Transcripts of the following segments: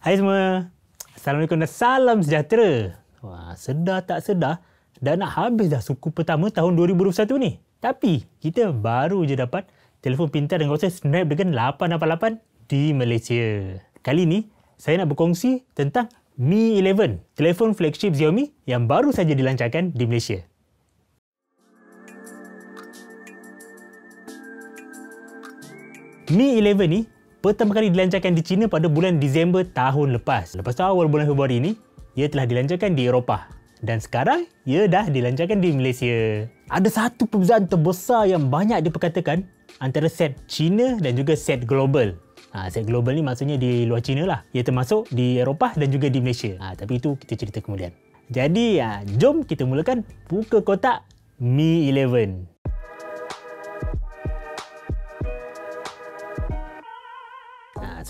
Hai semua. Assalamualaikum dan salam sejahtera. Wah, sedar tak sedar dah nak habis dah suku pertama tahun 2021 ni. Tapi kita baru je dapat telefon pintar dengan kawasan Snapdragon 888 di Malaysia. Kali ni saya nak berkongsi tentang Mi 11, telefon flagship Xiaomi yang baru saja dilancarkan di Malaysia. Mi 11 ni pertama kali dilancarkan di China pada bulan Disember tahun lepas. Lepas tu awal bulan Februari ni, ia telah dilancarkan di Eropah. Dan sekarang, ia dah dilancarkan di Malaysia. Ada satu perbezaan terbesar yang banyak diperkatakan antara set China dan juga set global. Ha, set global ni maksudnya di luar China lah. Ia termasuk di Eropah dan juga di Malaysia. Ha, tapi itu kita cerita kemudian. Jadi, ha, jom kita mulakan buka kotak Mi 11.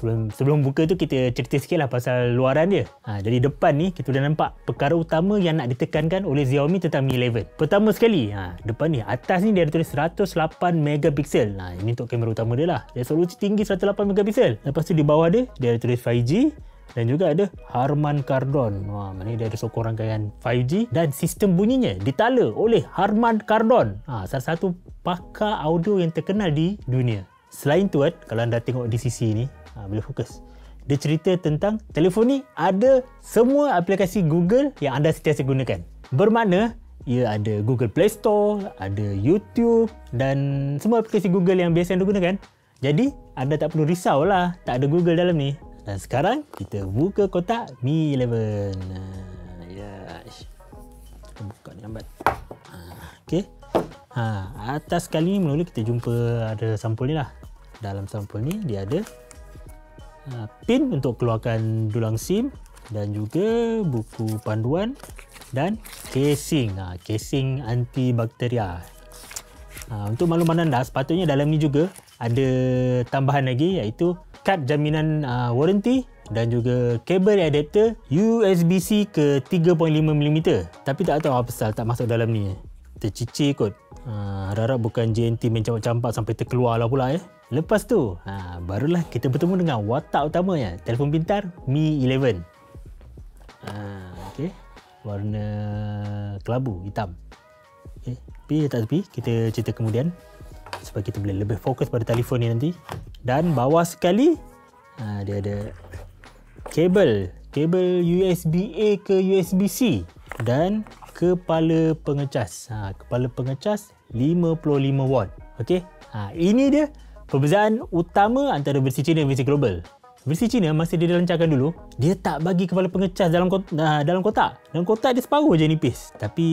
Sebelum sebelum buka tu kita cerita sikit lah pasal luaran dia. Ha, jadi depan ni kita dah nampak perkara utama yang nak ditekankan oleh Xiaomi tentang Mi 11. Pertama sekali, ha, depan ni atas ni dia ada tulis 108 megapiksel. Ha, ini untuk kamera utama dia lah. Resolusi tinggi 108 megapiksel. Lepas tu di bawah dia, dia ada tulis 5G dan juga ada Harman Kardon. Wah, mana dia ada sokong rangkaian 5G dan sistem bunyinya ditala oleh Harman Kardon. Ha, salah satu pakar audio yang terkenal di dunia. Selain tu, kalau anda tengok di sisi ni, ha, boleh fokus. Dia cerita tentang telefon ni ada semua aplikasi Google yang anda sentiasa gunakan. Bermakna ia ada Google Play Store, ada YouTube dan semua aplikasi Google yang biasa anda gunakan. Jadi, anda tak perlu risau lah tak ada Google dalam ni. Dan sekarang, kita buka kotak Mi 11. Ya, kita buka ni lambat. Ha, okay. Ha, atas kali ni mula kita jumpa ada sampul ni lah. Dalam sampul ni dia ada pin untuk keluarkan dulang SIM dan juga buku panduan dan casing. Ha, casing antibakteria. Ha, untuk makluman anda sepatutnya dalam ni juga ada tambahan lagi iaitu kad jaminan uh, warranty dan juga kabel adapter USB-C ke 3.5mm tapi tak tahu apa pasal tak masuk dalam ni. Tercicir kot. Ha, harap-harap bukan JNT main campak-campak sampai terkeluar lah pula eh Lepas tu, ha, barulah kita bertemu dengan watak utamanya, telefon pintar Mi 11. Ha, okay. Warna kelabu, hitam. Okay. Tapi tak tepi, kita cerita kemudian. Supaya kita boleh lebih fokus pada telefon ni nanti. Dan bawah sekali, ha, dia ada kabel. Kabel USB-A ke USB-C. Dan kepala pengecas. Ha, kepala pengecas 55 watt. Okay. Ha, ini dia Perbezaan utama antara versi China dan versi global. Versi China masa dia dilancarkan dulu, dia tak bagi kepala pengecas dalam kotak, dalam kotak. Dalam kotak dia separuh je nipis. Tapi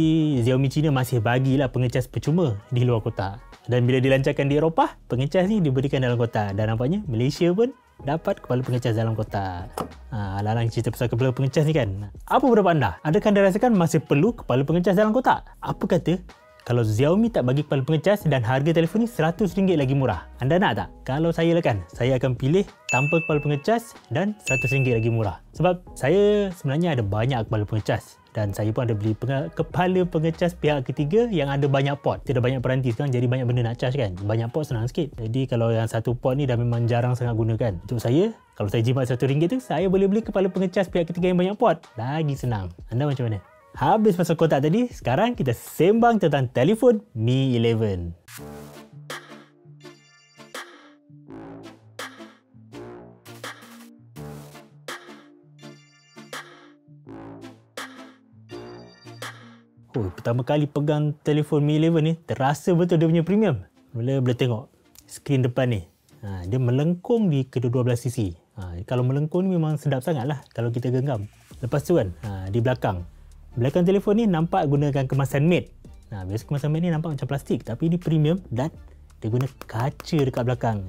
Xiaomi China masih bagilah pengecas percuma di luar kotak. Dan bila dilancarkan di Eropah, pengecas ni diberikan dalam kotak. Dan nampaknya Malaysia pun dapat kepala pengecas dalam kotak. Ha, alang cerita pasal kepala pengecas ni kan. Apa pendapat anda? Adakah anda rasakan masih perlu kepala pengecas dalam kotak? Apa kata kalau Xiaomi tak bagi kepala pengecas dan harga telefon ni RM100 lagi murah. Anda nak tak? Kalau saya lah kan, saya akan pilih tanpa kepala pengecas dan RM100 lagi murah. Sebab saya sebenarnya ada banyak kepala pengecas dan saya pun ada beli peng- kepala pengecas pihak ketiga yang ada banyak port. Tidak banyak peranti sekarang jadi banyak benda nak charge kan. Banyak port senang sikit. Jadi kalau yang satu port ni dah memang jarang sangat gunakan. Untuk saya, kalau saya jimat RM100 tu, saya boleh beli kepala pengecas pihak ketiga yang banyak port. Lagi senang. Anda macam mana? Habis pasal kotak tadi, sekarang kita sembang tentang telefon Mi 11. Oh, pertama kali pegang telefon Mi 11 ni, terasa betul dia punya premium. Mula boleh tengok skrin depan ni. Ha, dia melengkung di kedua-dua belah sisi. Ha, kalau melengkung ni memang sedap sangat lah kalau kita genggam. Lepas tu kan, ha, di belakang belakang telefon ni nampak gunakan kemasan matte. Nah, biasa kemasan matte ni nampak macam plastik tapi ini premium dan dia guna kaca dekat belakang.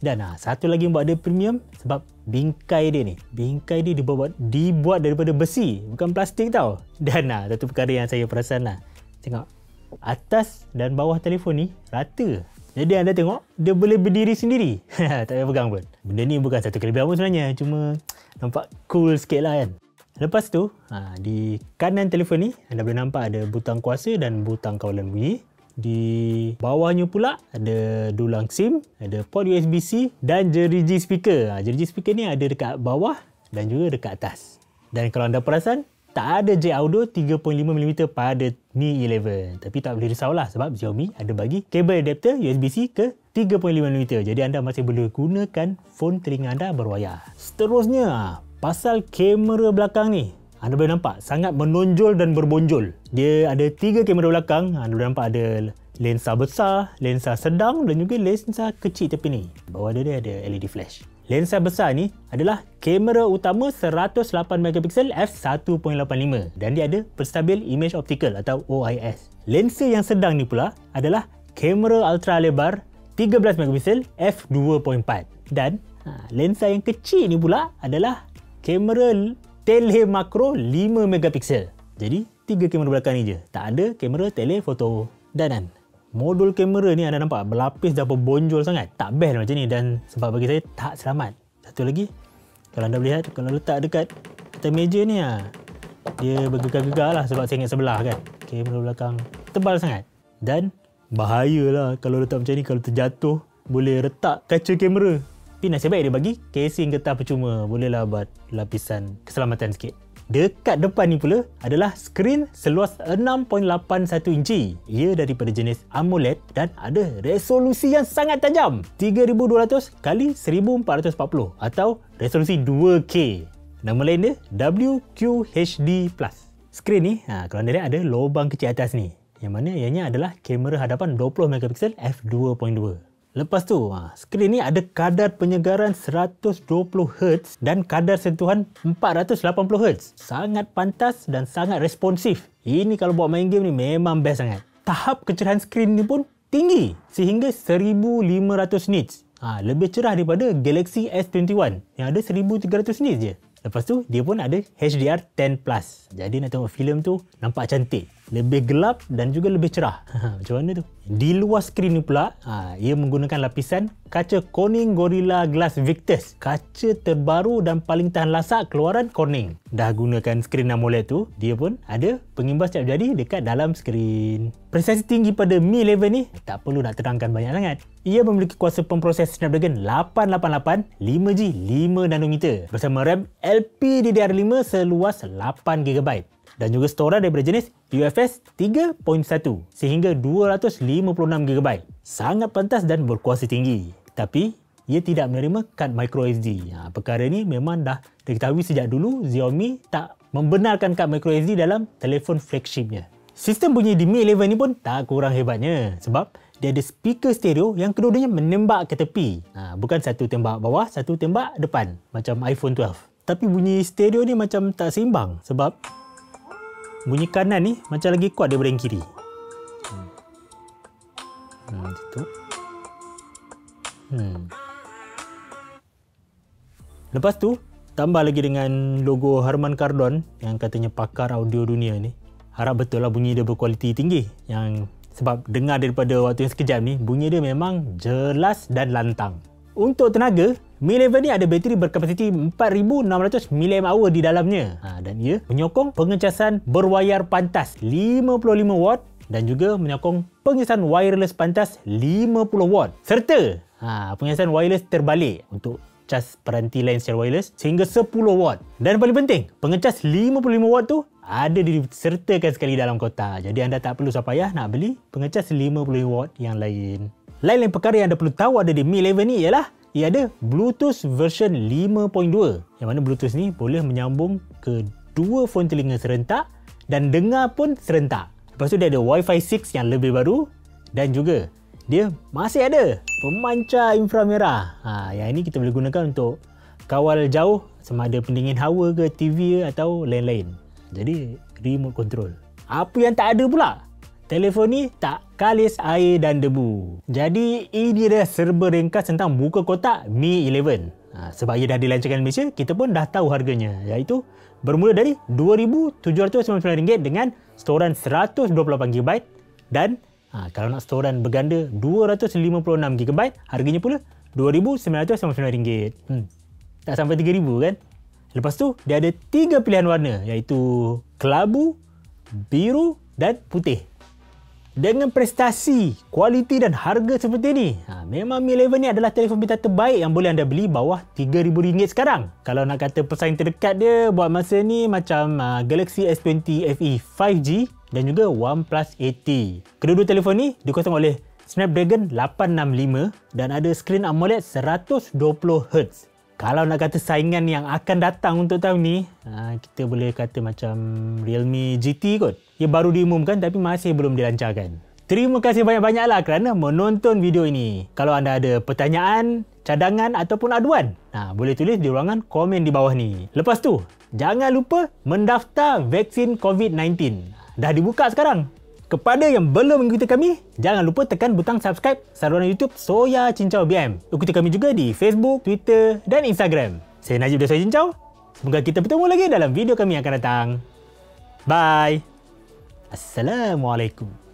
Dan nah, satu lagi yang buat dia premium sebab bingkai dia ni. Bingkai dia dibuat, dibuat daripada besi, bukan plastik tau. Dan nah, satu perkara yang saya perasan lah. Tengok, atas dan bawah telefon ni rata. Jadi anda tengok, dia boleh berdiri sendiri. tak payah pegang pun. Benda ni bukan satu kelebihan pun sebenarnya. Cuma nampak cool sikit lah kan. Lepas tu, ha, di kanan telefon ni anda boleh nampak ada butang kuasa dan butang kawalan bunyi. Di bawahnya pula ada dulang SIM, ada port USB-C dan jeriji speaker. Ha, jeriji speaker ni ada dekat bawah dan juga dekat atas. Dan kalau anda perasan, tak ada jack audio 3.5mm pada Mi 11. Tapi tak boleh risaulah sebab Xiaomi ada bagi kabel adapter USB-C ke 3.5mm. Jadi anda masih boleh gunakan phone telinga anda berwayar. Seterusnya, pasal kamera belakang ni. Anda boleh nampak sangat menonjol dan berbonjol. Dia ada tiga kamera belakang. Anda boleh nampak ada lensa besar, lensa sedang dan juga lensa kecil tepi ni. Bawah dia, dia ada LED flash. Lensa besar ni adalah kamera utama 108MP f1.85 dan dia ada Perstabil Image Optical atau OIS. Lensa yang sedang ni pula adalah kamera ultra lebar 13MP f2.4 dan ha, lensa yang kecil ni pula adalah kamera tele makro 5MP. Jadi tiga kamera belakang ni je. Tak ada kamera telefoto. Dan dan modul kamera ni anda nampak berlapis dan berbonjol sangat. Tak best macam ni dan sebab bagi saya tak selamat. Satu lagi, kalau anda lihat, kalau letak dekat atas meja ni ha, dia bergegar-gegar lah sebab ingat sebelah kan. Kamera belakang tebal sangat. Dan bahayalah kalau letak macam ni, kalau terjatuh boleh retak kaca kamera. Tapi nasib baik dia bagi casing getah percuma. Bolehlah buat lapisan keselamatan sikit. Dekat depan ni pula adalah skrin seluas 6.81 inci. Ia daripada jenis AMOLED dan ada resolusi yang sangat tajam. 3200 x 1440 atau resolusi 2K. Nama lain dia WQHD+. Skrin ni, ha, kalau anda lihat ada lubang kecil atas ni. Yang mana ianya adalah kamera hadapan 20MP f2.2. Lepas tu, ha, skrin ni ada kadar penyegaran 120Hz dan kadar sentuhan 480Hz. Sangat pantas dan sangat responsif. Ini kalau buat main game ni memang best sangat. Tahap kecerahan skrin ni pun tinggi sehingga 1500 nits. Ha, lebih cerah daripada Galaxy S21 yang ada 1300 nits je. Lepas tu, dia pun ada HDR10+. Jadi nak tengok filem tu nampak cantik lebih gelap dan juga lebih cerah. Macam mana tu? Di luar skrin ni pula, ha, ia menggunakan lapisan kaca Corning Gorilla Glass Victus. Kaca terbaru dan paling tahan lasak keluaran Corning. Dah gunakan skrin AMOLED tu, dia pun ada pengimbas cap jadi dekat dalam skrin. Prestasi tinggi pada Mi 11 ni, tak perlu nak terangkan banyak sangat. Ia memiliki kuasa pemproses Snapdragon 888 5G 5 nanometer bersama RAM LPDDR5 seluas 8GB dan juga storan daripada jenis UFS 3.1 sehingga 256GB. Sangat pantas dan berkuasa tinggi. Tapi, ia tidak menerima kad microSD. Ha, perkara ini memang dah diketahui sejak dulu Xiaomi tak membenarkan kad microSD dalam telefon flagshipnya. Sistem bunyi di Mi 11 ni pun tak kurang hebatnya sebab dia ada speaker stereo yang kedua-duanya menembak ke tepi. Ha, bukan satu tembak bawah, satu tembak depan macam iPhone 12. Tapi bunyi stereo ni macam tak seimbang sebab bunyi kanan ni macam lagi kuat daripada yang kiri. Hmm. Hmm, gitu. Hmm. Lepas tu, tambah lagi dengan logo Harman Kardon yang katanya pakar audio dunia ni. Harap betul lah bunyi dia berkualiti tinggi. Yang sebab dengar daripada waktu yang sekejap ni, bunyi dia memang jelas dan lantang. Untuk tenaga, Mi 11 ni ada bateri berkapasiti 4600 mAh di dalamnya. Ha, dan ia menyokong pengecasan berwayar pantas 55 watt dan juga menyokong pengecasan wireless pantas 50 watt. Serta ha, pengecasan wireless terbalik untuk cas peranti lain secara wireless sehingga 10 watt. Dan paling penting pengecas 55 watt tu ada disertakan sekali dalam kotak jadi anda tak perlu payah nak beli pengecas 50 watt yang lain. Lain-lain perkara yang anda perlu tahu ada di Mi 11 ni ialah ia ada Bluetooth version 5.2 yang mana Bluetooth ni boleh menyambung ke dua phone telinga serentak dan dengar pun serentak. Lepas tu dia ada Wi-Fi 6 yang lebih baru dan juga dia masih ada pemancar inframerah. Ha, yang ini kita boleh gunakan untuk kawal jauh sama ada pendingin hawa ke TV atau lain-lain. Jadi remote control. Apa yang tak ada pula? Telefon ni tak kalis air dan debu. Jadi ini dia serba ringkas tentang buka kotak Mi 11. Ha, sebab ia dah dilancarkan di Malaysia, kita pun dah tahu harganya iaitu bermula dari RM2,799 dengan storan 128GB dan ha, kalau nak storan berganda 256GB harganya pula RM2,999. Hmm, tak sampai RM3,000 kan? Lepas tu dia ada tiga pilihan warna iaitu kelabu, biru dan putih. Dengan prestasi, kualiti dan harga seperti ini, ha, memang Mi 11 ni adalah telefon pintar terbaik yang boleh anda beli bawah RM3,000 sekarang. Kalau nak kata pesaing terdekat dia buat masa ni macam uh, Galaxy S20 FE 5G dan juga OnePlus 80. Kedua-dua telefon ni dikosong oleh Snapdragon 865 dan ada skrin AMOLED 120Hz. Kalau nak kata saingan yang akan datang untuk tahun ni, ha, kita boleh kata macam Realme GT kot. Ia baru diumumkan tapi masih belum dilancarkan. Terima kasih banyak-banyaklah kerana menonton video ini. Kalau anda ada pertanyaan, cadangan ataupun aduan, nah, boleh tulis di ruangan komen di bawah ni. Lepas tu, jangan lupa mendaftar vaksin COVID-19. Dah dibuka sekarang. Kepada yang belum mengikuti kami, jangan lupa tekan butang subscribe saluran YouTube Soya Cincau BM. Ikuti kami juga di Facebook, Twitter dan Instagram. Saya Najib dari Soya Cincau. Semoga kita bertemu lagi dalam video kami yang akan datang. Bye. Assalamualaikum.